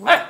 What?